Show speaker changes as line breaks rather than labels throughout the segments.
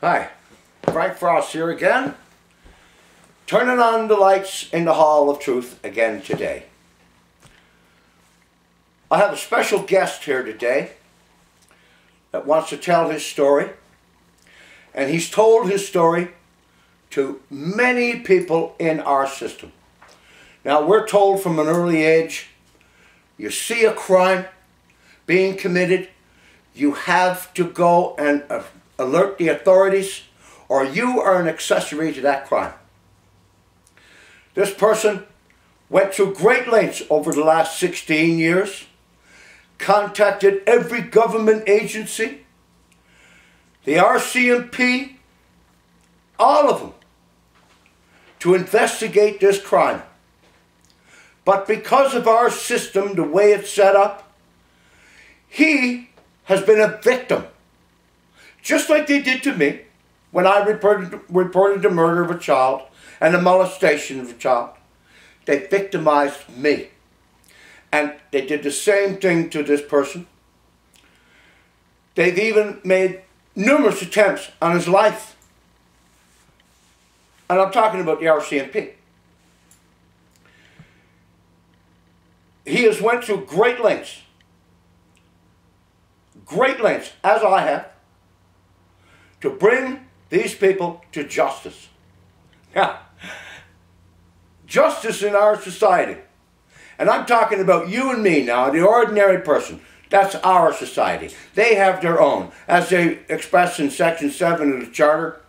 Hi, Frank Frost here again. Turning on the lights in the Hall of Truth again today. I have a special guest here today that wants to tell his story. And he's told his story to many people in our system. Now, we're told from an early age you see a crime being committed, you have to go and uh, alert the authorities, or you are an accessory to that crime. This person went to great lengths over the last 16 years, contacted every government agency, the RCMP, all of them, to investigate this crime. But because of our system, the way it's set up, he has been a victim just like they did to me when I reported, reported the murder of a child and the molestation of a child. They victimized me. And they did the same thing to this person. They've even made numerous attempts on his life. And I'm talking about the RCMP. He has went through great lengths, great lengths, as I have, to bring these people to justice. Justice in our society. And I'm talking about you and me now, the ordinary person. That's our society. They have their own. As they express in Section 7 of the Charter,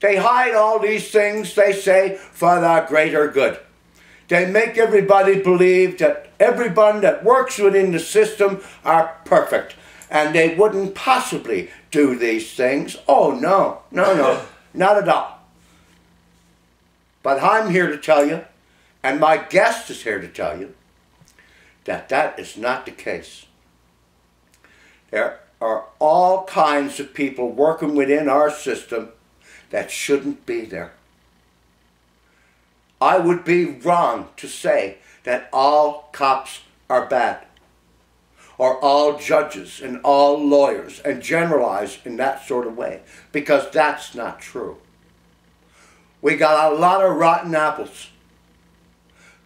they hide all these things, they say, for the greater good. They make everybody believe that everyone that works within the system are perfect and they wouldn't possibly do these things. Oh, no, no, no, not at all. But I'm here to tell you, and my guest is here to tell you, that that is not the case. There are all kinds of people working within our system that shouldn't be there. I would be wrong to say that all cops are bad are all judges and all lawyers and generalize in that sort of way because that's not true. We got a lot of rotten apples.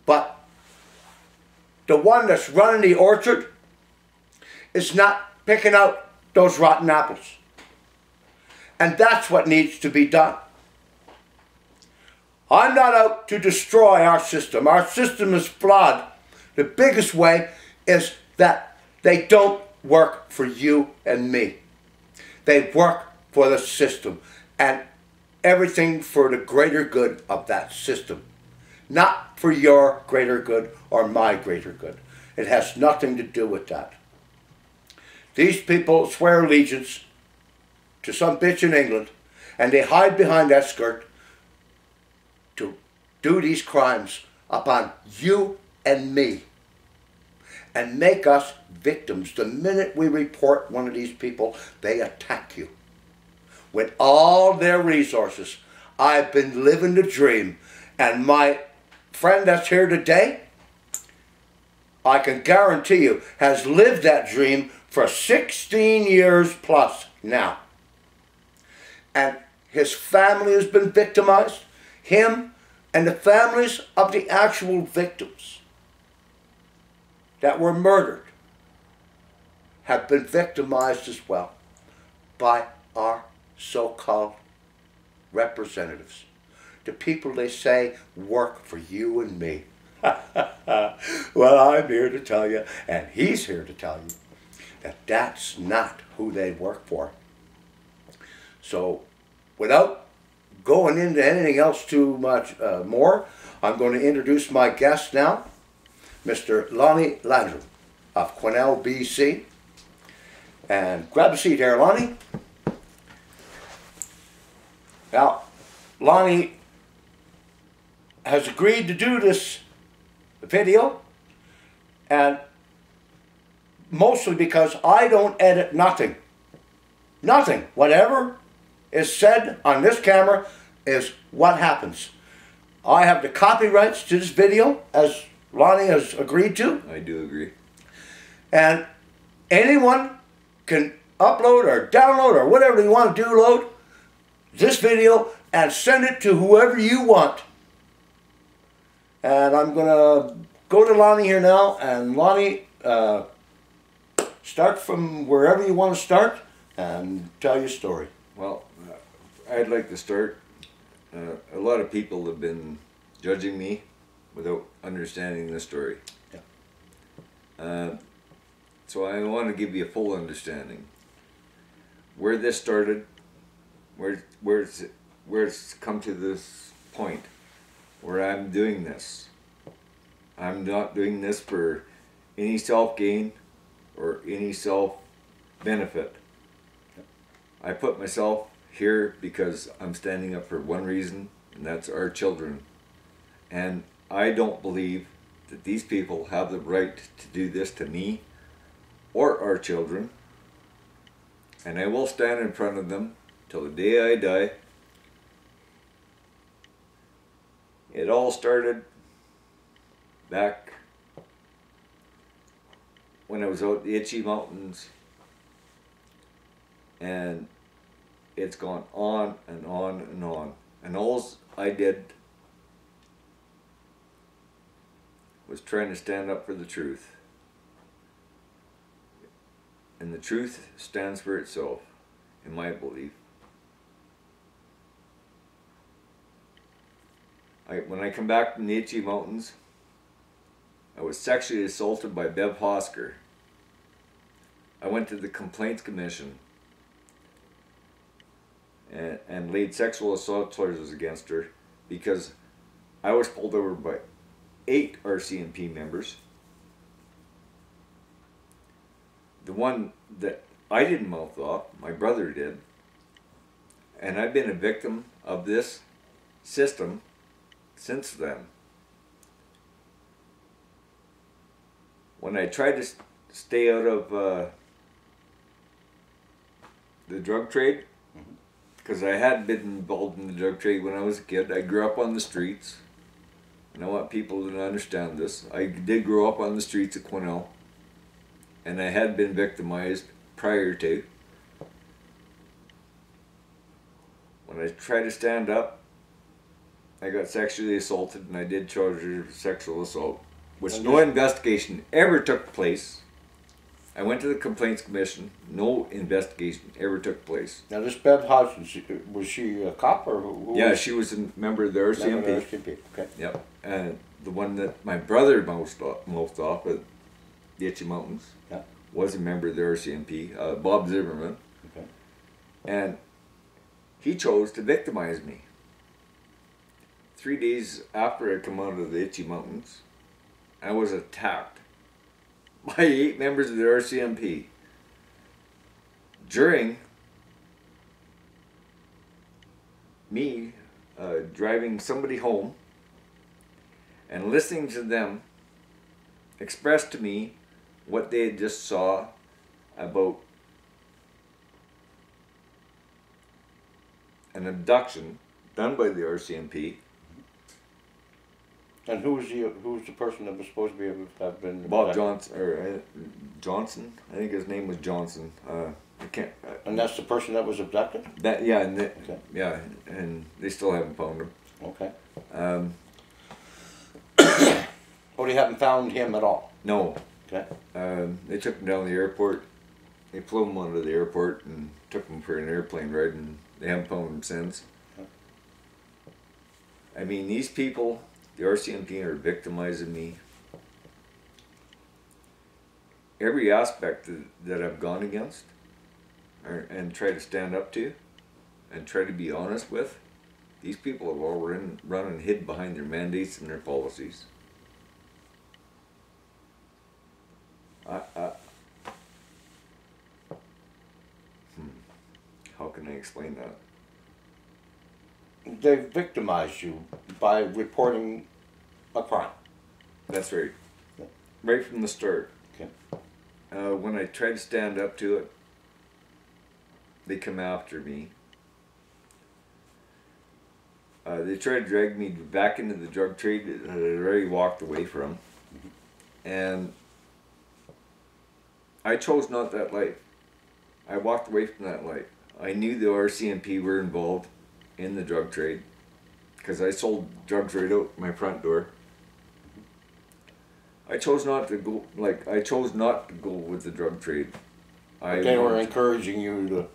But the one that's running the orchard is not picking out those rotten apples. And that's what needs to be done. I'm not out to destroy our system. Our system is flawed. The biggest way is that they don't work for you and me. They work for the system and everything for the greater good of that system. Not for your greater good or my greater good. It has nothing to do with that. These people swear allegiance to some bitch in England and they hide behind that skirt to do these crimes upon you and me and make us victims. The minute we report one of these people, they attack you. With all their resources, I've been living the dream. And my friend that's here today, I can guarantee you, has lived that dream for 16 years plus now. And his family has been victimized, him and the families of the actual victims that were murdered have been victimized as well by our so-called representatives. The people they say work for you and me. well, I'm here to tell you, and he's here to tell you, that that's not who they work for. So, without going into anything else too much uh, more, I'm going to introduce my guest now. Mr. Lonnie Landrud of Quesnel, BC. And grab a seat here, Lonnie. Now, Lonnie has agreed to do this video, and mostly because I don't edit nothing. Nothing. Whatever is said on this camera is what happens. I have the copyrights to this video as Lonnie has agreed to.
I do agree.
And anyone can upload or download or whatever you want to do load this video and send it to whoever you want. And I'm going to go to Lonnie here now. And Lonnie, uh, start from wherever you want to start and tell your story.
Well, uh, I'd like to start. Uh, a lot of people have been judging me without understanding the story.
Yeah.
Uh, so I want to give you a full understanding. Where this started, where where it's where it's come to this point, where I'm doing this. I'm not doing this for any self gain or any self benefit. I put myself here because I'm standing up for one reason, and that's our children. And I don't believe that these people have the right to do this to me or our children. And I will stand in front of them till the day I die. It all started back when I was out in the Itcha Mountains and it's gone on and on and on. And all I did was trying to stand up for the truth. And the truth stands for itself, in my belief. I, when I come back from the Itcha Mountains, I was sexually assaulted by Bev Hosker. I went to the Complaints Commission and, and laid sexual assault charges against her because I was pulled over by eight RCMP members. The one that I didn't mouth off, my brother did. And I've been a victim of this system since then. When I tried to stay out of uh, the drug trade, because I had been involved in the drug trade when I was a kid. I grew up on the streets, and I want people to understand this. I did grow up on the streets of Quesnel, and I had been victimized prior to. When I tried to stand up, I got sexually assaulted, and I did charge her sexual assault, which no investigation ever took place. I went to the complaints commission. No investigation ever took place.
Now, this Bev Hosker, was she a cop or who? who
Yeah,
was
she was a member of the RCMP.
Member of the RCMP, Okay.
Yep. And the one that my brother mouthed off, mouthed off at the Itcha Mountains
Yeah.
was a member of the RCMP, uh, Bob Zimmerman.
Okay.
And he chose to victimize me. Three days after I come out of the Itcha Mountains, I was attacked by eight members of the RCMP. During me uh, driving somebody home and listening to them express to me what they had just saw about an abduction done by the RCMP.
And who was the who was the person that was supposed to be able to have been?
Bob Johnson or uh, Johnson, I think his name was Johnson. Uh, I can't. Uh,
And that's the person that was abducted.
that yeah, and they,
Okay.
yeah, and they still haven't found him.
Okay.
Um,
Oh, they haven't found him at all.
no,
Okay.
um, they took him down to the airport. They flew him onto the airport and took him for an airplane ride, and they haven't found him since.
Okay.
I mean, these people, the RCMP, are victimizing me. Every aspect that, I've gone against, and try to stand up to, and try to be honest with, these people have all run, run and hid behind their mandates and their policies. I, I, hmm, how can I explain that?
They victimized you by reporting a crime.
That's right.
Yeah.
Right from the start.
Okay.
Uh, when I tried to stand up to it, they come after me. Uh, they try to drag me back into the drug trade that I already walked away from. And I chose not that life. I walked away from that life. I knew the RCMP were involved in the drug trade because I sold drugs right out my front door. I chose not to go. Like I chose not to go with the drug trade. I
They were encouraging you to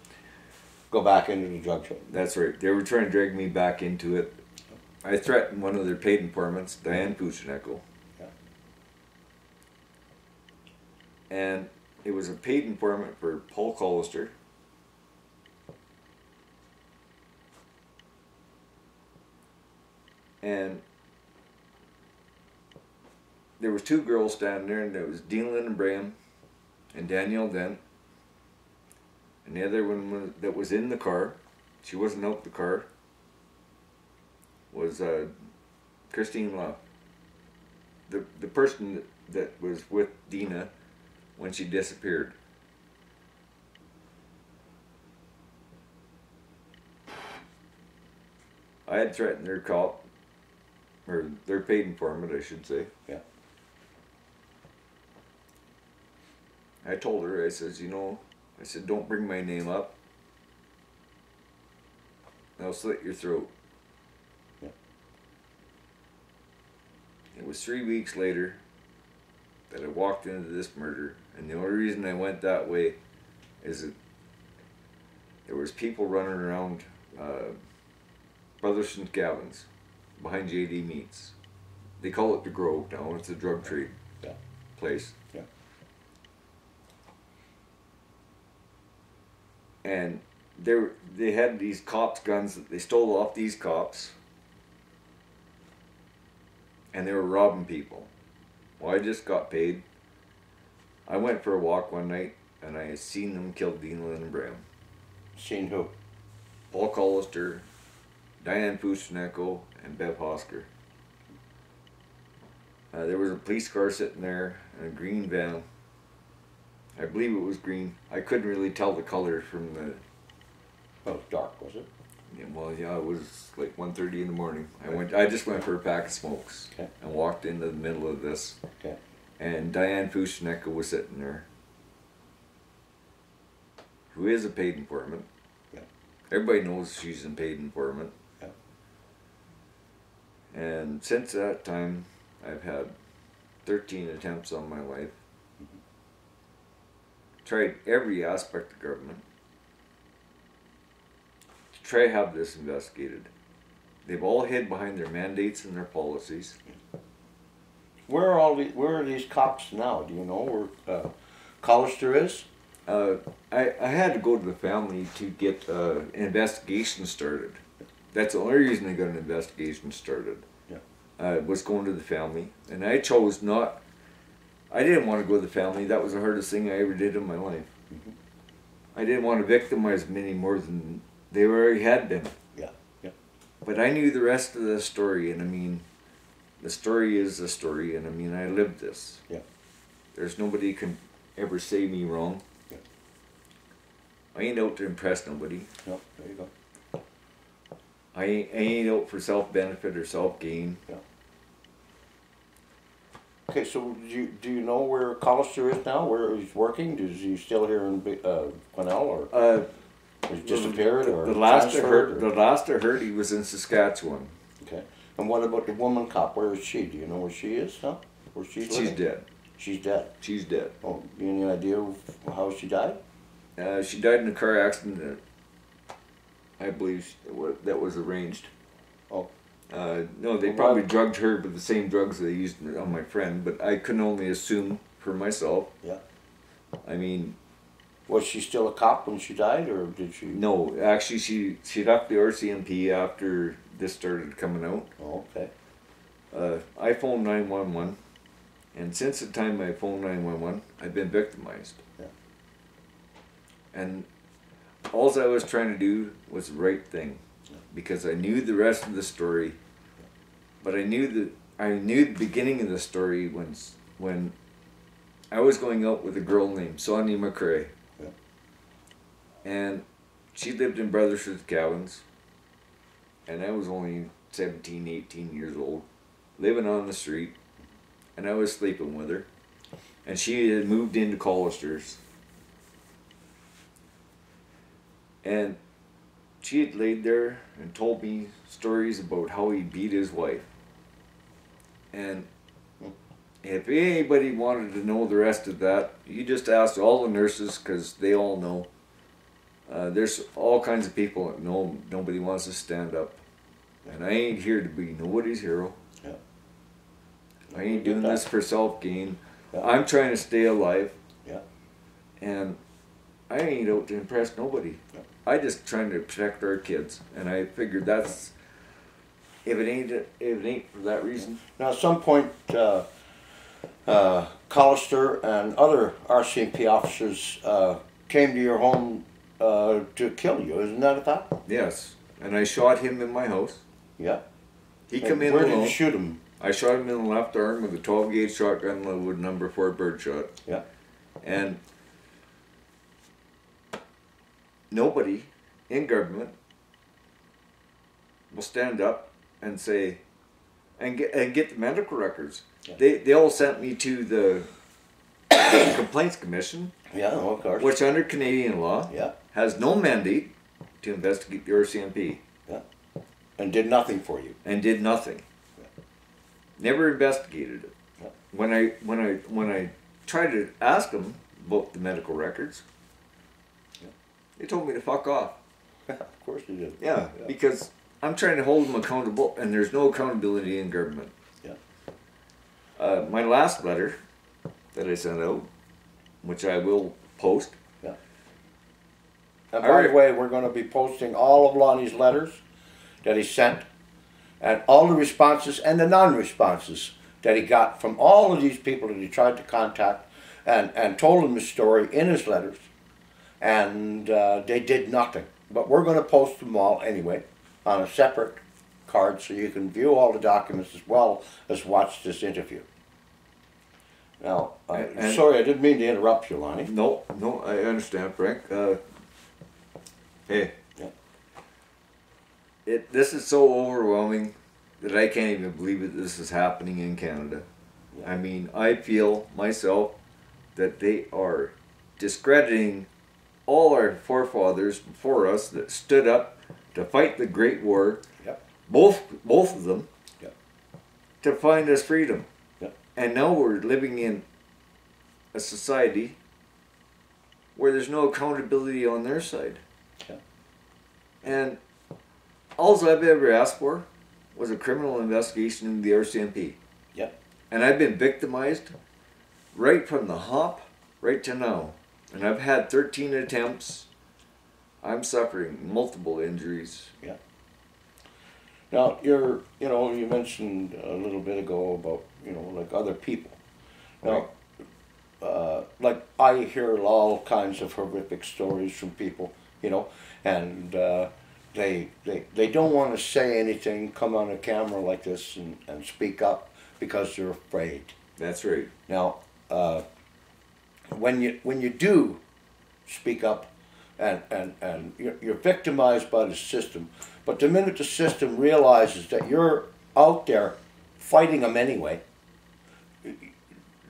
go back into the drug trade.
That's right. They were trying to drag me back into it. I threatened one of their paid informants, Dianne Fuccenecco.
Yeah.
And it was a paid informant for Paul Collister. And there was two girls down there, and there was Deena Lyn Braem and Danielle then, And the other one that was in the car, she wasn't out the car, was uh, Christine Love. The, the person that, was with Deena when she disappeared. I had threatened her cop, or their paid informant, I should say.
Yeah.
I told her, I says, you know, I said, don't bring my name up. I'll slit your throat.
Yeah.
It was three weeks later that I walked into this murder, and the only reason I went that way is that there was people running around uh, Brothers and Gavins behind JD Meats. They call it the Grove now. It's a drug trade
Yeah.
place.
Yeah.
And they they had these cops' guns that they stole off these cops, and they were robbing people. Well, I just got paid. I went for a walk one night, and I seen them kill Dean Lynn and Braem.
Seen who?
Paul Collister, Dianne Fuccenecco, and Bev Hosker. Uh, there was a police car sitting there and a green van. I believe it was green. I couldn't really tell the color from the.
Oh, was dark, was it?
Yeah, well, yeah, it was like 1.30 in the morning. I went. I just went for a pack of smokes
Okay.
and walked into the middle of this.
Okay.
And Dianne Fuccenecco was sitting there, who is a paid informant.
Yeah.
Everybody knows she's a paid informant. And since that time, I've had 13 attempts on my life. Tried every aspect of government to try to have this investigated. They've all hid behind their mandates and their policies.
Where are all the, where are these cops now? Do you know where uh, Collister is?
Uh, I, I had to go to the family to get uh, an investigation started. That's the only reason I got an investigation started. Uh, was going to the family, and I chose not. I didn't want to go to the family. That was the hardest thing I ever did in my life.
Mhm.
I didn't want to victimize them any more than they already had been.
Yeah. Yeah.
But I knew the rest of the story, and I mean, the story is the story, and I mean, I lived this.
Yeah.
There's nobody can ever say me wrong.
Yeah.
I ain't out to impress nobody.
No, there you go.
I ain't, I ain't out for self benefit or self gain. Yeah.
Okay, so do you, do you know where Collister is now? Where he's working? Is he still here in uh, Quesnel or
Uh,
he's disappeared or
the last I heard,
or-
the last I heard, he was in Saskatchewan.
Okay. And what about the woman cop? Where is she? Do you know where she is now? Where she's
She's
living?
dead.
She's dead.
She's dead.
Oh, any idea of how she died?
Uh, she died in a car accident. I believe that was arranged.
Oh.
Uh, no, they probably drugged her with the same drugs they used on my friend, but I can only assume for myself.
Yeah.
I mean,
Was she still a cop when she died, or did she?
no, actually, she she left the RCMP after this started coming out.
Oh, okay.
Uh, I phoned nine one one, and since the time I phoned nine one one, I've been victimized.
Yeah.
And all I was trying to do was the right thing, because I knew the rest of the story. But I knew the I knew the beginning of the story when when I was going out with a girl named Sonia McCrae.
Yeah.
And she lived in Brothersford Cabins. And I was only 17, 18 years old, living on the street. And I was sleeping with her. And she had moved into Collister's. And she had laid there and told me stories about how he beat his wife. And if anybody wanted to know the rest of that, you just ask all the nurses because they all know. Uh, there's all kinds of people that know nobody wants to stand up. And I ain't here to be nobody's hero.
Yeah.
I ain't doing this for self gain.
Yeah.
I'm trying to stay alive.
Yeah.
And I ain't out to impress nobody.
Yeah.
I just trying to protect our kids. And I figured that's if it ain't if it ain't for that reason.
Now, at some point, uh, uh, Collister and other RCMP officers uh, came to your home uh, to kill you. Isn't that a fact?
Yes. And I shot him in my house.
Yeah.
He come
And
in
Where did you shoot him?
I shot him in the left arm with a 12 gauge shotgun with number four bird shot.
Yeah.
And nobody in government will stand up and say, and get and get the medical records.
Yeah.
They they all sent me to the complaints commission,
Yeah, of course.
which under Canadian law
Yeah.
has no mandate to investigate the RCMP, Yeah.
And did nothing for you.
and did nothing.
Yeah.
Never investigated it.
Yeah.
When I when I when I tried to ask them about the medical records. They told me to fuck off.
of course you did.
Yeah, because I'm trying to hold them accountable, and there's no accountability in government.
Yeah.
Uh, my last letter that I sent out, which I will post,
And by the way, we're going to be posting all of Lonnie's letters that he sent, and all the responses and the non-responses that he got from all of these people that he tried to contact, and and told them his story in his letters, and uh, they did nothing. But we're going to post them all anyway on a separate card, so you can view all the documents as well as watch this interview. Now, I,
And- and-
sorry, I didn't mean to interrupt you, Lonnie.
No, no, I understand, Frank. Uh, hey.
Yeah.
It this is so overwhelming that I can't even believe that this is happening in Canada.
Yeah.
I mean, I feel myself that they are discrediting all our forefathers before us that stood up to fight the Great War.
Yep.
Both both of them.
Yep.
To find us freedom.
Yep.
And now we're living in a society where there's no accountability on their side.
Yeah.
And all I've ever asked for was a criminal investigation into the RCMP.
Yeah.
And I've been victimized right from the hop right to now. And I've had 13 attempts. I'm suffering multiple injuries. Yeah.
Now, you're, you know, you mentioned a little bit ago about, you know, like other people. Now, uh, like I hear all kinds of horrific stories from people, you know, and uh, they, they, they don't want to say anything, come on a camera like this and, and speak up because they're afraid.
That's right.
Now, uh, when you when you do speak up, and and and you're, you're victimized by the system, but the minute the system realizes that you're out there fighting them anyway,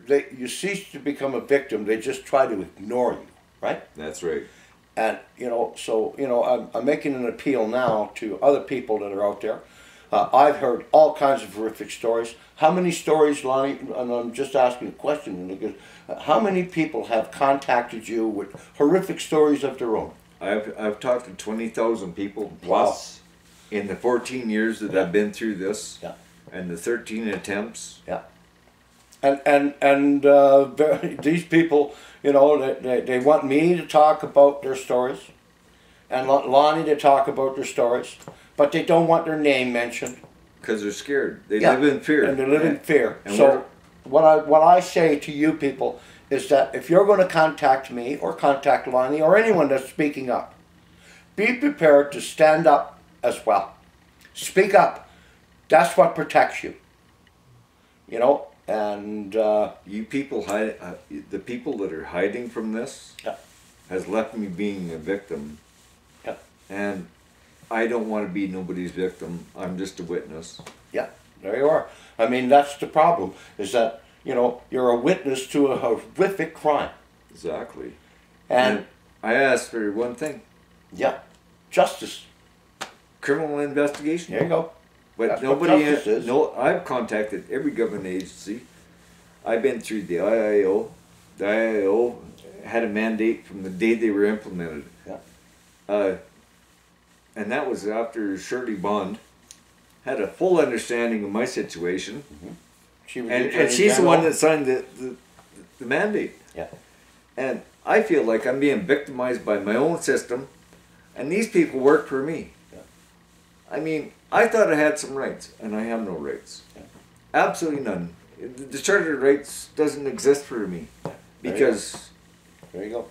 they you cease to become a victim. They just try to ignore you, right?
That's right.
And you know, so you know, I'm, I'm making an appeal now to other people that are out there. Uh, I've heard all kinds of horrific stories. How many stories, Lonnie? And I'm just asking a question. Because uh, how many people have contacted you with horrific stories of their own?
I've, I've talked to 20,000 people plus in the 14 years that I've been through this
Yeah.
and the 13 attempts. Yeah.
And and and uh, these people, you know, they, they, want me to talk about their stories, and Lon- Lonnie to talk about their stories, but they don't want their name mentioned.
Because they're scared. They
Yeah,
live in fear.
and they live in fear.
And
so what I what I say to you people is that if you're going to contact me or contact Lonnie or anyone that's speaking up, be prepared to stand up as well. Speak up. That's what protects you. You know, and uh,
You people hide, uh, the people that are hiding from this
Yeah.
has left me being a victim.
Yeah.
And I don't want to be nobody's victim. I'm just a witness.
Yeah, there you are. I mean, that's the problem. Is that you know you're a witness to a horrific crime,
Exactly.
and
I asked for one thing.
yeah, justice.
criminal investigation.
There you go.
But
That's
nobody,
justice is.
no, I've contacted every government agency. I've been through the IIO. The IIO had a mandate from the day they were implemented.
Yeah.
Uh, and that was after Shirley Bond had a full understanding of my situation, mm-hmm.
She was
and, and she's the one that signed the, the, the mandate.
Yeah.
And I feel like I'm being victimized by my own system, and these people work for me.
Yeah.
I mean, I thought I had some rights, and I have no rights.
Yeah.
Absolutely none. The Charter of Rights doesn't exist for me
There you
because
There you go.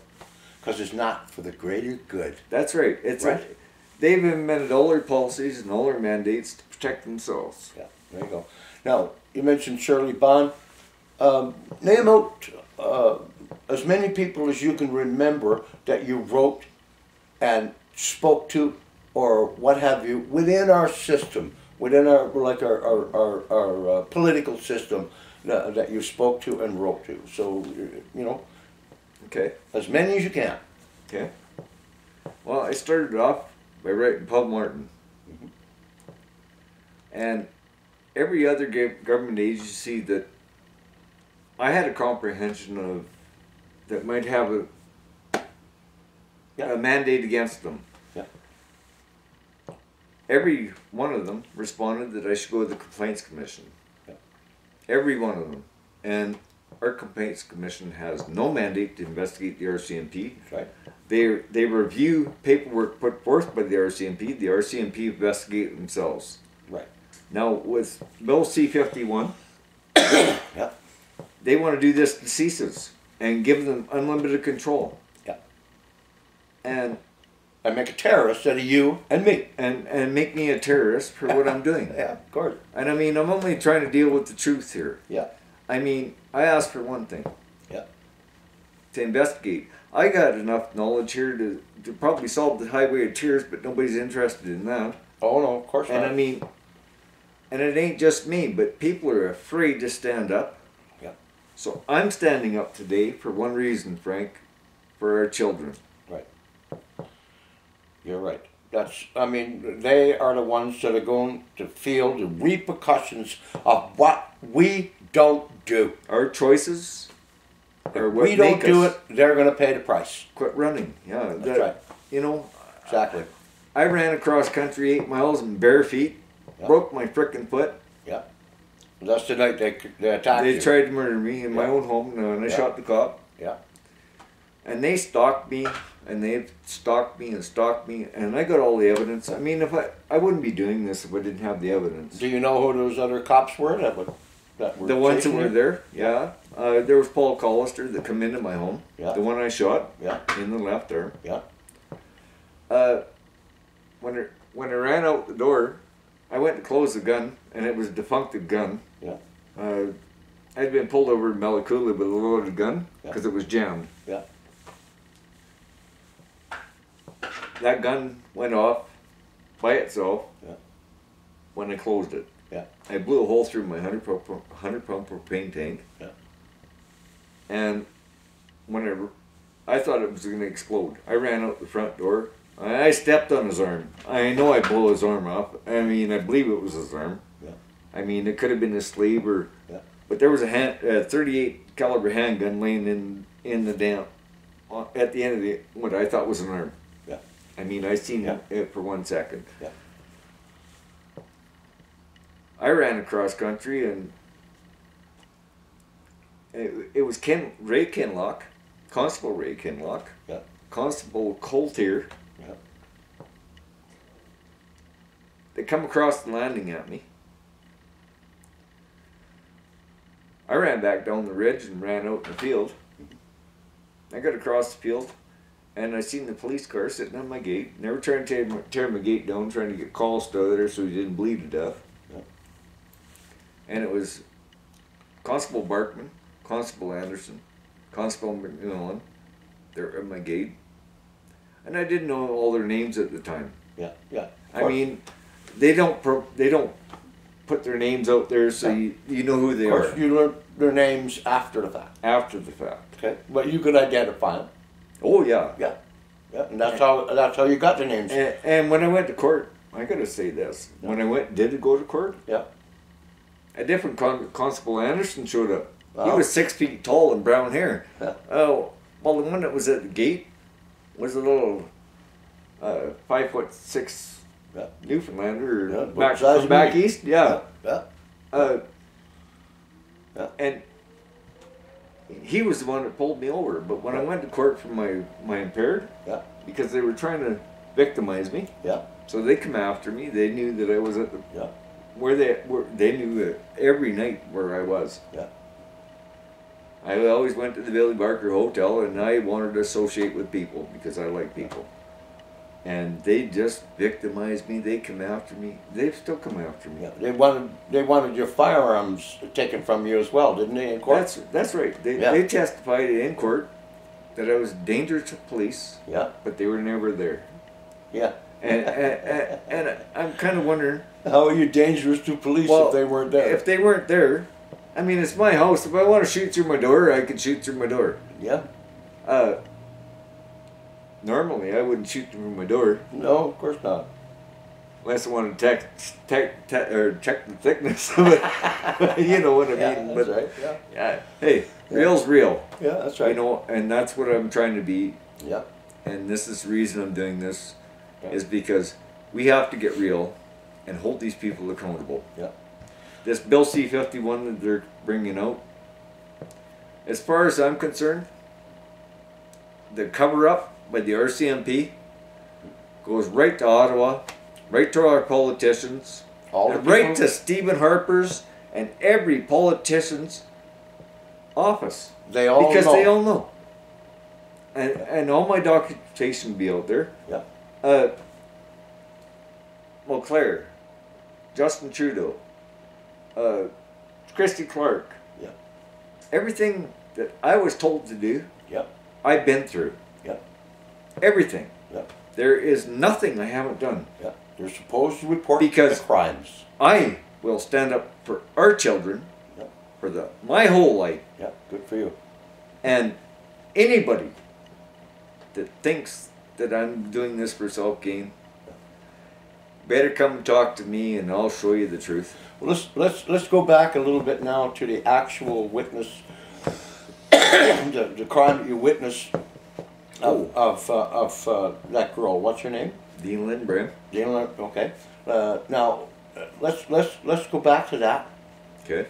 Because it's not for the greater good.
that's right. It's
Right.
They've implemented all their policies and all their mandates to protect themselves.
Yeah, there you go. Now, you mentioned Shirley Bond. Um, name out uh, as many people as you can remember that you wrote and spoke to or what have you within our system, within our, like our, our, our, our uh, political system that, that you spoke to and wrote to. So, you know,
Okay.
as many as you can.
Okay. Well, I started off by writing Paul Martin. And every other government agency that I had a comprehension of that might have a,
Yeah.
a mandate against them.
Yeah.
Every one of them responded that I should go to the Complaints Commission.
Yeah.
Every one of them. And our Complaints Commission has no mandate to investigate the RCMP.
Right.
They they review paperwork put forth by the RCMP. The RCMP investigate themselves.
Right.
Now with Bill C fifty one,
Yeah.
they want to do this to CSIS and give them unlimited control.
Yeah.
And
I make a terrorist out of you and me.
and and make me a terrorist for what I'm doing.
Yeah, of course.
And I mean, I'm only trying to deal with the truth here.
Yeah.
I mean, I asked for one thing.
Yeah.
To investigate. I got enough knowledge here to, to probably solve the highway of tears, but nobody's interested in that.
Oh no, of course
And
not.
And I mean, and it ain't just me, but people are afraid to stand up.
Yeah.
So I'm standing up today for one reason, Frank, for our children. Right.
You're right. That's, I mean, they are the ones that are going to feel the repercussions of what we don't do.
Our choices
If we don't do it, they're going to pay the price.
quit running. Yeah,
That's
that-
right.
You know,
Exactly.
I ran across country eight miles in bare feet,
Yeah.
broke my frickin' foot.
Yeah. That's the night they, they attacked
They
you.
tried to murder me in my own home, and I
Yeah.
shot the cop.
Yeah.
And they stalked me, and they stalked me and stalked me, and I got all the evidence. I mean, if I I wouldn't be doing this if I didn't have the evidence.
Do you know who those other cops were that would that were
The ones that were
you?
there, yeah. Uh, there was Paul Collister that come into my home.
Yeah.
The one I shot
Yeah.
in the left arm.
Yeah.
Uh, when I, when I ran out the door, I went to close the gun, and it was a defuncted gun.
Yeah.
Uh, I'd been pulled over in Malakula with a loaded gun
Yeah.
because it was jammed.
Yeah.
That gun went off by itself
Yeah.
when I closed it.
Yeah.
I blew a hole through my 100 pump, 100 pump propane tank.
Yeah.
And when I thought it was going to explode. I ran out the front door. I I stepped on his arm. I know I blew his arm off. I mean, I believe it was his arm.
Yeah.
I mean, it could have been his sleeve or.
Yeah.
But there was a hand, uh, 38 caliber handgun laying in in the damn uh, at the end of the what I thought was an arm.
Yeah.
I mean, I seen
Yeah.
it for one second.
Yeah.
I ran across country and it, it was Ken Ray Kinlock, Constable Ray Kinlock,
Yeah.
Constable Coltier.
Yeah.
They come across the landing at me. I ran back down the ridge and ran out in the field. I got across the field and I seen the police car sitting on my gate. And they were trying to tear my, tear my gate down, trying to get calls to there so he didn't bleed to death.
Yeah.
And it was Constable Barkman, Constable Anderson, Constable McMillan. They're at my gate. And I didn't know all their names at the time.
Yeah. Yeah.
I
course.
mean, they don't pro- they don't put their names out there so you, you know who they
of course,
are
you learn their names after the fact.
after the fact.
Okay. But you could identify them.
Oh yeah,
Yeah. Yeah, and that's how that's how you got the names.
And, and when I went to court, I gotta say this: when I went, did go to court,
Yeah.
A different con- constable Anderson showed up. He was six feet tall and brown hair. Oh, well, the one that was at the gate was a little uh, five foot six
Yeah.
Newfoundlander
Yeah,
back from back east. Yeah.
Yeah.
Uh,
Yeah.
And he was the one that pulled me over. But when I went to court for my my impaired,
Yeah.
because they were trying to victimize me,
Yeah.
so they come after me. They knew that I was at the
Yeah.
Where they were. They knew that every night where I was.
Yeah.
I always went to the Billy Barker Hotel, and I wanted to associate with people because I like people. And they just victimized me. They come after me. They've still come after me.
Yeah. They wanted they wanted your firearms taken from you as well, didn't they? In court.
That's that's right. They,
Yeah.
they testified in court that I was dangerous to police,
yeah.
but they were never there.
Yeah.
And and, and, and I'm kind of wondering
How are you dangerous to police
Well,
if they weren't there?
if they weren't there. I mean, it's my house. If I want to shoot through my door, I can shoot through my door.
yeah.
Uh, normally, I wouldn't shoot through my door
No, of course not.
unless I want to check, check, te- or check the thickness of it. you know what I
Yeah,
mean?
that's
but
right. Yeah.
yeah, hey, real's real.
Yeah, that's right.
You know, and that's what I'm trying to be.
Yeah.
And this is the reason I'm doing this,
Yeah.
Is because we have to get real and hold these people accountable.
Yeah.
This Bill C-51 that they're bringing out, as far as I'm concerned, the cover-up by the RCMP goes right to Ottawa, right to our politicians,
All
right to Stephen Harper's and every politician's office
They all know
because
know.
they all know. And and all my documentation will be out there.
Yeah.
Uh, Claire, Justin Trudeau, uh, Christy Clark.
Yeah.
Everything that I was told to do,
Yeah.
I've been through.
Yeah.
Everything.
Yeah.
There is nothing I haven't done.
Yeah. They're supposed to report
Because-
crimes.
I will stand up for our children
Yeah.
for the my whole life.
Yeah. Good for you.
And anybody that thinks that I'm doing this for self gain, better come talk to me and I'll show you the truth.
Well, let's let's let's go back a little bit now to the actual witness, the, the crime that you witnessed of of, uh, of uh, that girl. What's her name?
Deena Lyn Braem.
Dana. Okay. Uh, now, let's let's let's go back to that
Okay.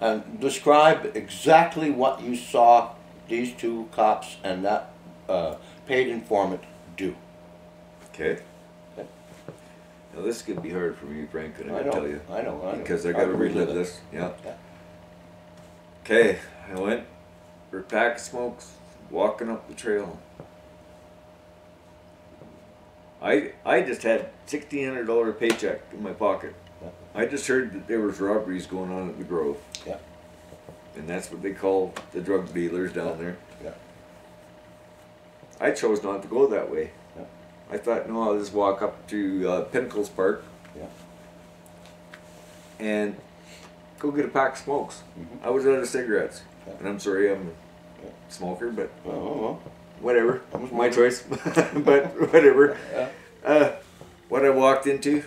and describe exactly what you saw these two cops and that uh, paid informant do.
Okay.
Okay.
Now this could be hard for me, Frank, and I,
I know.
tell you.
I know. I know.
Because I gotta relive this. Yeah.
Yeah.
Okay. I went for a pack of smokes, walking up the trail. I I just had sixteen hundred dollar paycheck in my pocket.
Yeah.
I just heard that there was robberies going on at the Grove.
Yeah.
And that's what they call the drug dealers down there. I chose not to go that way.
Yeah.
I thought, no, I'll just walk up to uh, Pinnacles Park
Yeah.
and go get a pack of smokes.
Mhm.
I was out of cigarettes.
Yeah.
And I'm sorry I'm a smoker, but
Oh, oh,
whatever.
I'm a
My choice. but whatever. Uh, what I walked into,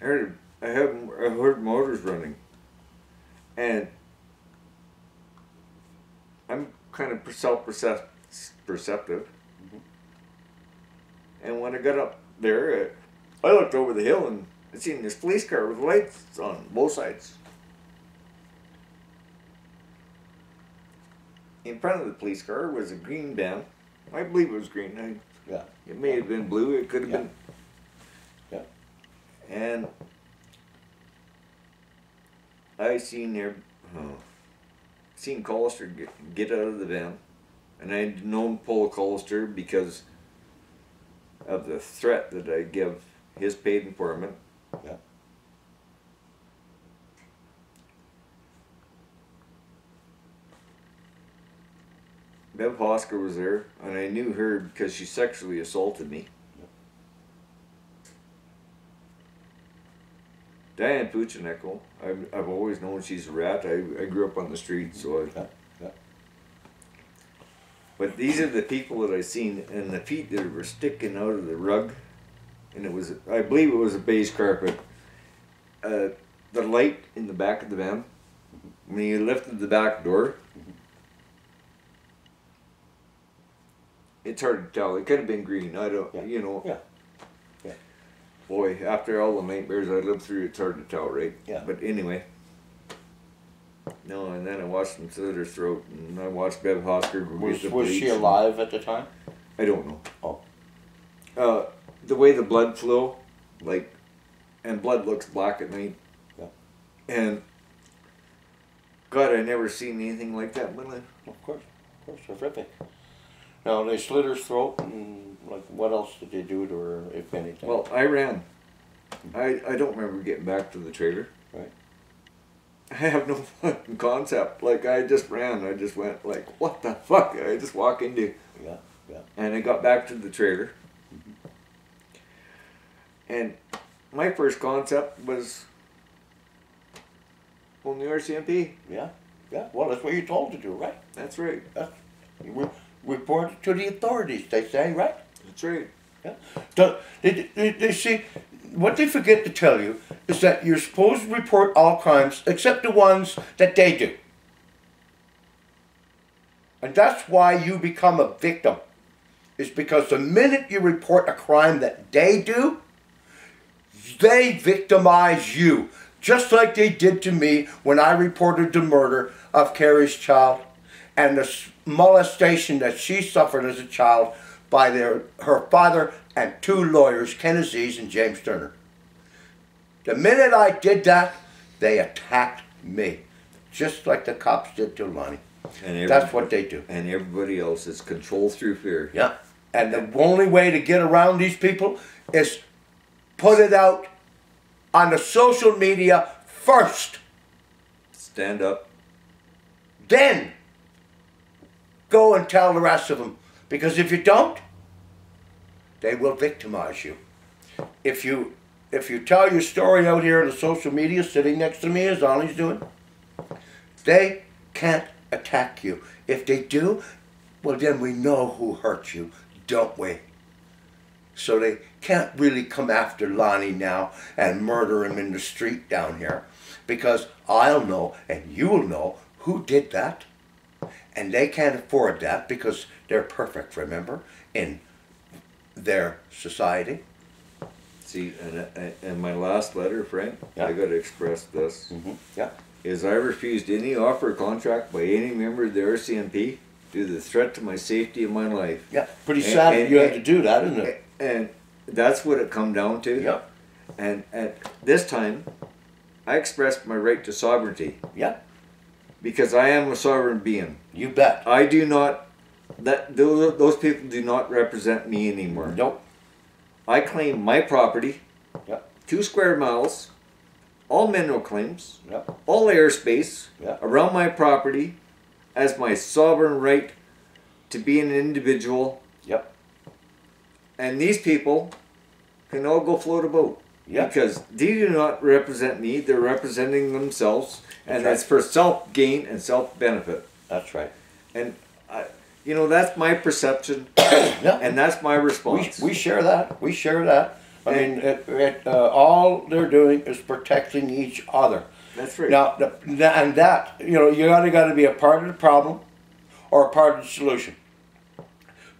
I heard, I heard, I heard motors running. And I'm kind of self perceptive. And when I got up there, uh, I looked over the hill and I seen this police car with lights on both sides. In front of the police car was a green van. I believe it was green. I,
Yeah.
it may have been blue. It could have
Yeah.
been.
Yeah.
And I seen there, oh, seen Collister get, get out of the van, and I had known Paul Collister because of the threat that I give his paid informant.
Yeah.
Bev Hosker was there, and I knew her because she sexually assaulted me. Dianne Fuccenecco, I've, I've always known she's a rat. I, I grew up on the street, so I,
Yeah.
But these are the people that I seen, and the feet that were sticking out of the rug, and it was, I believe it was a beige carpet. Uh, the light in the back of the van, when you lifted the back door, it's hard to tell. It could have been green. I don't,
Yeah.
you know.
Yeah. Yeah.
Boy, after all the nightmares I lived through, it's hard to tell, right?
Yeah.
But anyway. No, and then I watched them slit her throat, and I watched Bev Hosker go
Was,
get the
was she
and-
alive at the time?
I don't know.
Oh.
Uh, the way the blood flow, like, and blood looks black at night.
Yeah.
And God, I never seen anything like that in my life.
Of course, of course, horrific. Now they slit her throat, and like, what else did they do to her, if anything?
Well, I ran. I I don't remember getting back to the trailer. I have no fucking concept. Like I just ran. I just went like, what the fuck? I just walk into,
yeah, yeah,
and I got back to the trailer. And my first concept was on the RCMP.
yeah, yeah. Well, that's what you're told to do, right?
That's right.
That's, you re- report to the authorities. They say, right?
That's right.
Do- They, they, they see, what they forget to tell you is that you're supposed to report all crimes except the ones that they do. And that's why you become a victim. Is because the minute you report a crime that they do, they victimize you. Just like they did to me when I reported the murder of Carrie's child and the molestation that she suffered as a child by their her father and two lawyers, Ken Aziz and James Turner. The minute I did that, they attacked me, just like the cops did to Lonnie.
And
That's what they do.
And everybody else is control through fear.
Yeah. And the only way to get around these people is put it out on the social media first.
Stand up.
Then go and tell the rest of them. Because if you don't, they will victimize you. If you if you tell your story out here on the social media, sitting next to me as Ollie's doing, they can't attack you. If they do, well then we know who hurt you, don't we? So they can't really come after Lonnie now and murder him in the street down here. Because I'll know and you'll know who did that. And they can't afford that because they're perfect, remember, in their society.
See, and, and- and my last letter, Frank. I got to express this.
Mm-hmm. Yeah.
Is I refused any offer or contract by any member of the RCMP due to the threat to my safety and my life.
Yeah. Pretty
And-
sad
and-
you had to do that, isn't it?
And that's what it come down to.
Yeah.
And at this time, I expressed my right to sovereignty
Yeah.
because I am a sovereign being.
You bet.
I do not. That those, those people do not represent me anymore.
Nope.
I claim my property,
Yeah.
two square miles, all mineral claims,
Yeah.
all airspace
Yeah.
around my property as my sovereign right to be an individual.
Yep.
And these people can all go float a boat.
Yeah.
Because they do not represent me, they're representing themselves, and
That's
that's for self gain and self benefit.
That's right.
And, I, you know, that's my perception,
Yeah.
and that's my response.
we share that. We share that. I mean, it, it, uh, all they're doing is protecting each other.
that's right.
Now, the, the- and that, you know, you gotta gotta be a part of the problem or a part of the solution.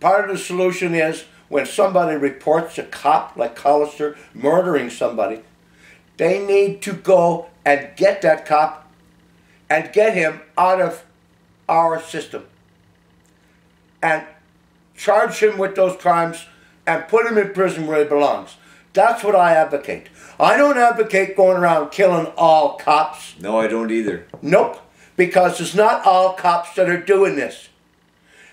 Part of the solution is when somebody reports a cop like Collister murdering somebody, they need to go and get that cop and get him out of our system and charge him with those crimes and put him in prison where he belongs. That's what I advocate. I don't advocate going around killing all cops.
no, I don't either.
Nope, because it's not all cops that are doing this.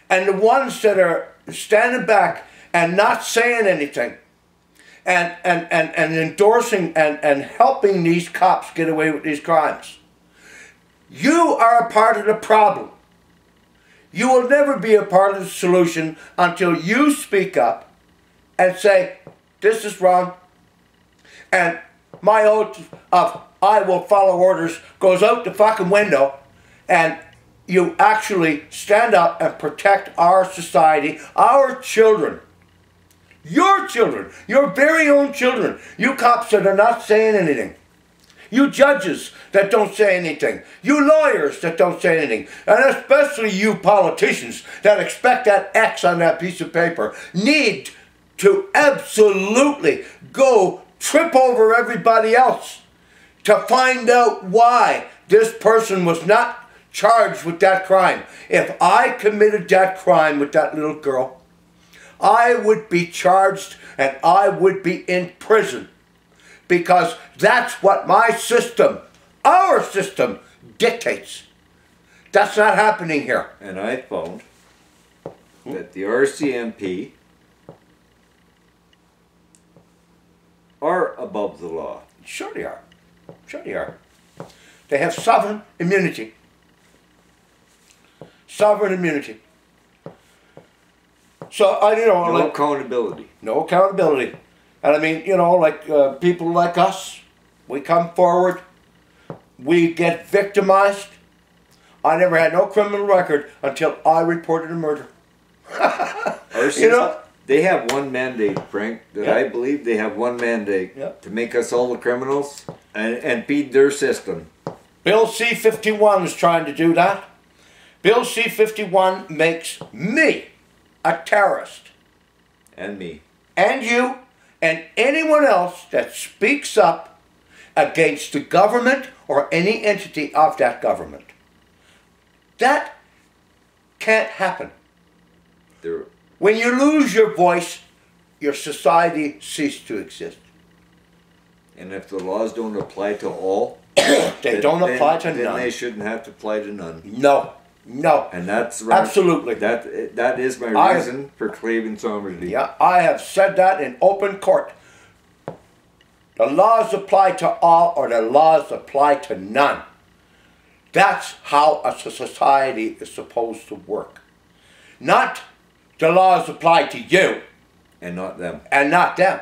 And the ones that are standing back and not saying anything and, and, and, and endorsing and, and helping these cops get away with these crimes. You are a part of the problem. You will never be a part of the solution until you speak up and say, this is wrong. And my oath of I will follow orders goes out the fucking window. And you actually stand up and protect our society, our children. Your children, your very own children. You cops that are not saying anything. You judges that don't say anything. You lawyers that don't say anything. And especially you politicians that expect that X on that piece of paper need to absolutely go trip over everybody else to find out why this person was not charged with that crime. If I committed that crime with that little girl, I would be charged and I would be in prison because that's what my system, our system, dictates. That's not happening here.
And I found that the RCMP are above the law.
Sure they are. Sure they are. They have sovereign immunity. Sovereign immunity. So I, you know,
No
like,
accountability.
no accountability. And I mean, you know, like uh, people like us, we come forward, we get victimized. I never had no criminal record until I reported a murder. You know?
They have one mandate, Frank, that
Yeah.
I believe they have one mandate
Yeah.
to make us all the criminals and, and feed their system.
Bill C 51 is trying to do that. Bill C 51 makes me a terrorist.
And me.
and you and anyone else that speaks up against the government or any entity of that government. That can't happen.
They're,
When you lose your voice, your society ceases to exist.
and if the laws don't apply to all,
They
then-
don't
then-
apply to
then
none.
they shouldn't have to apply to none.
no, no.
And that's right.
Absolutely.
That that is my
I-
reason for claiming sovereignty.
Yeah, I have said that in open court. The laws apply to all or the laws apply to none. That's how a society is supposed to work. Not the laws apply to you
And not them.
and not them.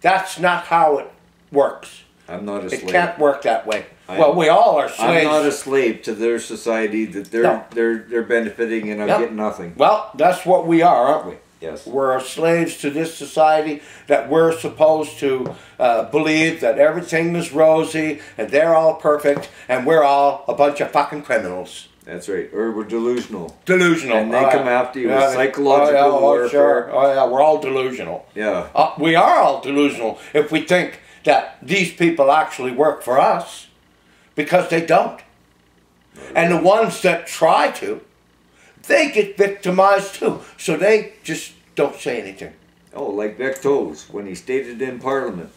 That's not how it works.
I'm not a
It
slave.
can't work that way. Well, we all are
I'm not a slave to their society that they're
No.
they're they're benefiting and I'm
Yep.
getting nothing.
well, that's what we are, aren't we?
Yes.
We're slaves to this society that we're supposed to uh, believe that everything is rosy and they're all perfect and we're all a bunch of fucking criminals.
That's right. Or we're delusional.
Delusional.
And they
All
come after you with psychological
oh, yeah, oh,
warfare.
Sure. Oh, yeah, we're all delusional.
Yeah.
Uh, we are all delusional if we think that these people actually work for us because they don't. And the ones that try to, they get victimized too. So they just don't say anything.
Oh, like Vic Toews when he stated in Parliament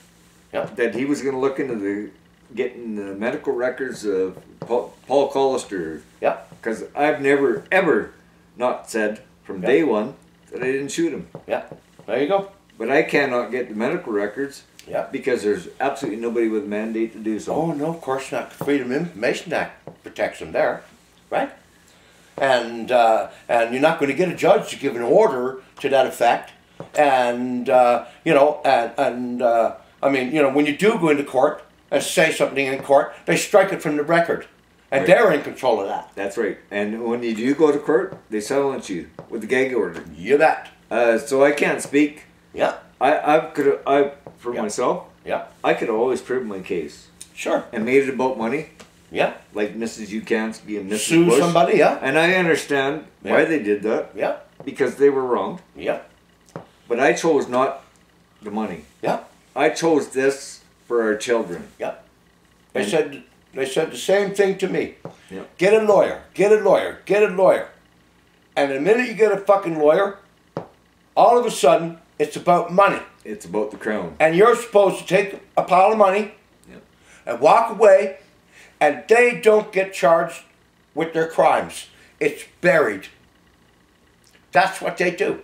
Yeah.
that he was going to look into the getting the medical records of Paul, Paul Collister
Yeah.
because I've never ever not said from
Yeah.
day one that I didn't shoot him.
Yeah. There you go.
But I cannot get the medical records
Yeah.
because there's absolutely nobody with mandate to do so.
Oh no, of course not. Freedom of Information Act protects them there, right? And uh, and you're not going to get a judge to give an order to that effect. And uh, you know, and and uh, I mean, you know, when you do go into court and say something in court, they strike it from the record, and
Right.
they're in control of that.
That's right. And when you do go to court, they silence you with the gag order.
You bet.
Uh, so I can't speak.
Yeah.
I I could I for
Yeah.
myself.
Yeah.
I could always prove my case
Sure.
and made it about money,
Yeah.
like Mrs. Ukansky and Mrs.
Sue
Bush.
somebody. Yeah.
And I understand why they did that
Yeah.
because they were wrong.
Yeah.
But I chose not the money.
Yeah.
I chose this for our children.
Yeah. They
And-
said they said the same thing to me.
Yeah.
Get a lawyer, get a lawyer, get a lawyer. And the minute you get a fucking lawyer, all of a sudden it's about money.
It's about the crown.
And you're supposed to take a pile of money
Yeah.
and walk away and they don't get charged with their crimes. It's buried. That's what they do.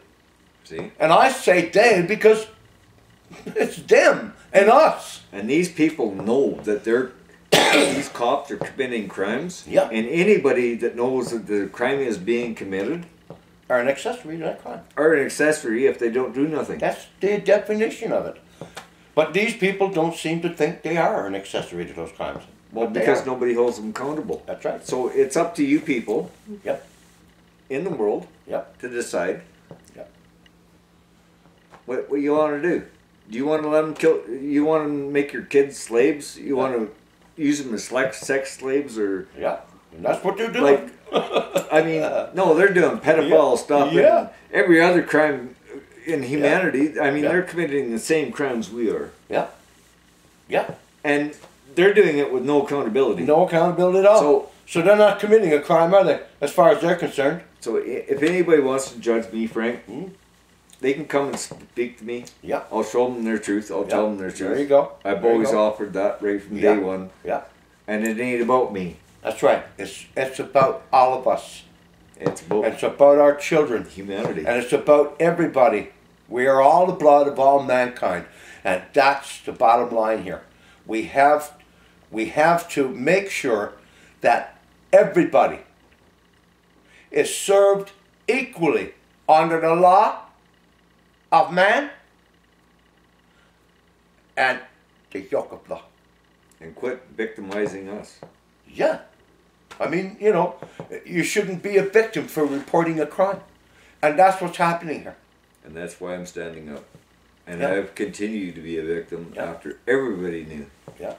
See?
And I say they because it's them and us.
And these people know that they're these cops are committing crimes.
Yeah.
And anybody that knows that the crime is being committed
Are an accessory to that crime.
are an accessory if they don't do nothing.
That's the definition of it. But these people don't seem to think they are an accessory to those crimes.
Well, because nobody holds them accountable.
That's right.
So it's up to you people
Yep.
in the world
Yep.
to decide
Yep.
what, what you want to do. Do you want to let them kill? You want to make your kids slaves? You want to use them as sex, sex slaves or
Yeah. And that's what they're doing.
like? I mean, no, they're doing pedophile
Yeah.
stuff.
Yeah.
And every other crime in humanity. I mean,
Yeah.
they're committing the same crimes we are,
yeah. Yeah.
and they're doing it with no accountability.
No accountability at all.
So-
so they're not committing a crime, are they? As far as they're concerned.
So if anybody wants to judge me, Frank,
Hmm.
they can come and speak to me.
Yeah.
I'll show them their truth. I'll tell them their truth.
There you go.
I've
There
always offered that right from
Yeah.
day one,
Yeah.
and it ain't about me.
That's right. It's it's about all of us.
It's about
It's about our children.
humanity.
And it's about everybody. We are all the blood of all mankind. And that's the bottom line here. We have we have to make sure that everybody is served equally under the law of man and the yoke of law.
and quit victimizing us.
Yeah. I mean, you know, you shouldn't be a victim for reporting a crime. And that's what's happening here.
And that's why I'm standing up. And
Yeah.
I've continued to be a victim
Yeah.
after everybody knew.
Yeah.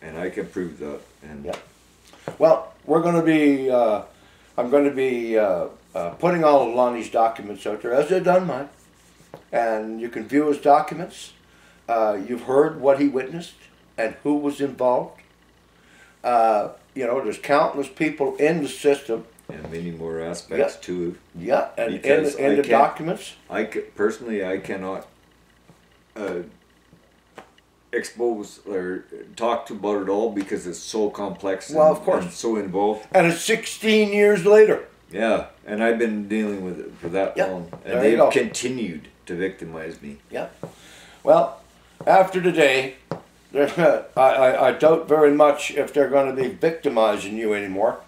And I can prove that. And
Yeah. Well, we're going to be, uh, I'm going to be uh, uh, putting all of Lonnie's documents out there, as I've done mine. And you can view his documents. Uh, you've heard what he witnessed and who was involved. Uh, you know, there's countless people in the system.
and many more aspects too.
Yeah, and in, the- in the documents.
I personally, I cannot uh, expose or talk to about it all because it's so complex.
Well,
and,
of course.
and so involved.
And it's 16 years later.
Yeah, and I've been dealing with it for that
Yeah,
long, and they've continued to victimize me.
Yeah. Well, after today, I, I, I doubt very much if they're going to be victimizing you anymore.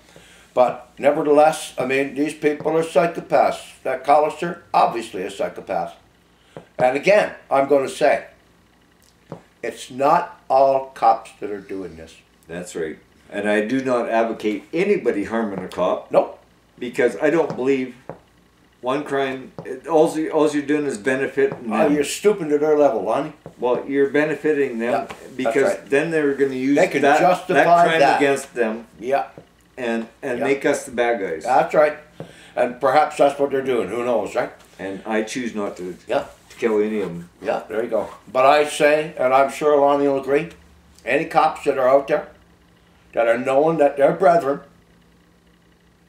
But nevertheless, I mean, these people are psychopaths. That Collister, obviously a psychopath. And again, I'm going to say, it's not all cops that are doing this.
That's right. And I do not advocate anybody harming a cop
Nope.
because I don't believe one crime. it- All you, all you're doing is benefit.
Oh, you're stooping to their level, Lonnie.
Well, you're benefiting them
Yeah,
because
right.
then they're going to use
They can
that,
justify
that crime
that.
against them
Yeah,
and and
Yeah.
make us the bad guys.
that's right. And perhaps that's what they're doing. Who knows, right?
And I choose not to,
Yeah.
to kill any of them.
Yeah, there you go. But I say, and I'm sure Lonnie will agree, any cops that are out there that are knowing that their brethren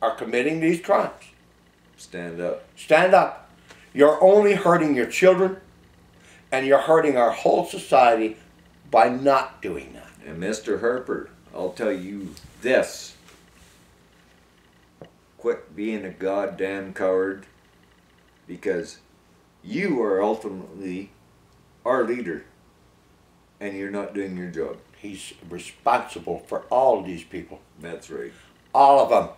are committing these crimes,
Stand up.
stand up. You're only hurting your children and you're hurting our whole society by not doing that.
And Mr. Harper, I'll tell you this. Quit being a goddamn coward because you are ultimately our leader and you're not doing your job.
He's responsible for all of these people.
That's right.
All of them.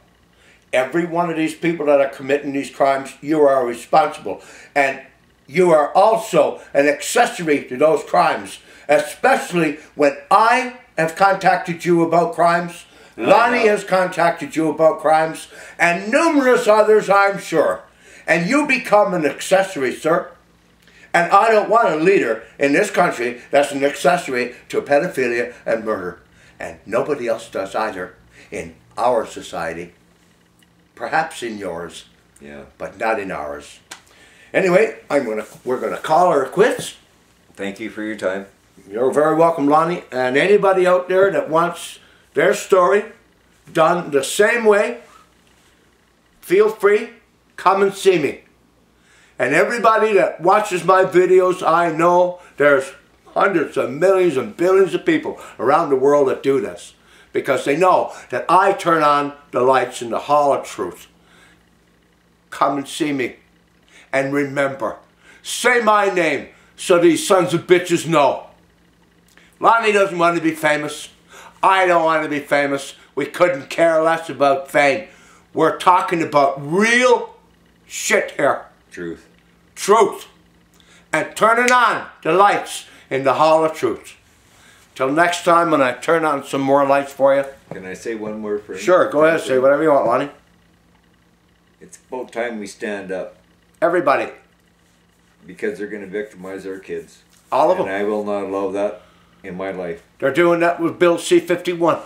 Every one of these people that are committing these crimes, you are responsible. And you are also an accessory to those crimes, especially when I have contacted you about crimes, oh, Lonnie has contacted you about crimes, and numerous others, I'm sure. And you become an accessory, sir. And I don't want a leader in this country that's an accessory to pedophilia and murder. And nobody else does either in our society. Perhaps in yours,
Yeah.
but not in ours. Anyway, I'm gonna we're gonna call her quits.
Thank you for your time.
You're very welcome, Lonnie. And anybody out there that wants their story done the same way, feel free, come and see me. And everybody that watches my videos, I know there's hundreds of millions and billions of people around the world that do this. Because they know that I turn on the lights in the Hall of Truth. Come and see me. And remember, say my name so these sons of bitches know. Lonnie doesn't want to be famous. I don't want to be famous. We couldn't care less about fame. We're talking about real shit here.
Truth.
Truth. And turning on the lights in the Hall of Truth. Till next time when I turn on some more lights for you.
Can I say one more thing?
Sure, go ahead, say whatever you want, Lonnie.
It's about time we stand up
Everybody,
because they're going to victimize our kids.
all of
and
them.
I will not allow that in my life.
They're doing that with Bill C-51.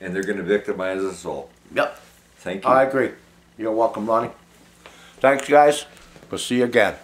And they're going to victimize us all.
Yep,
Thank you.
I agree. You're welcome, Lonnie. Thanks, guys. We'll see you again.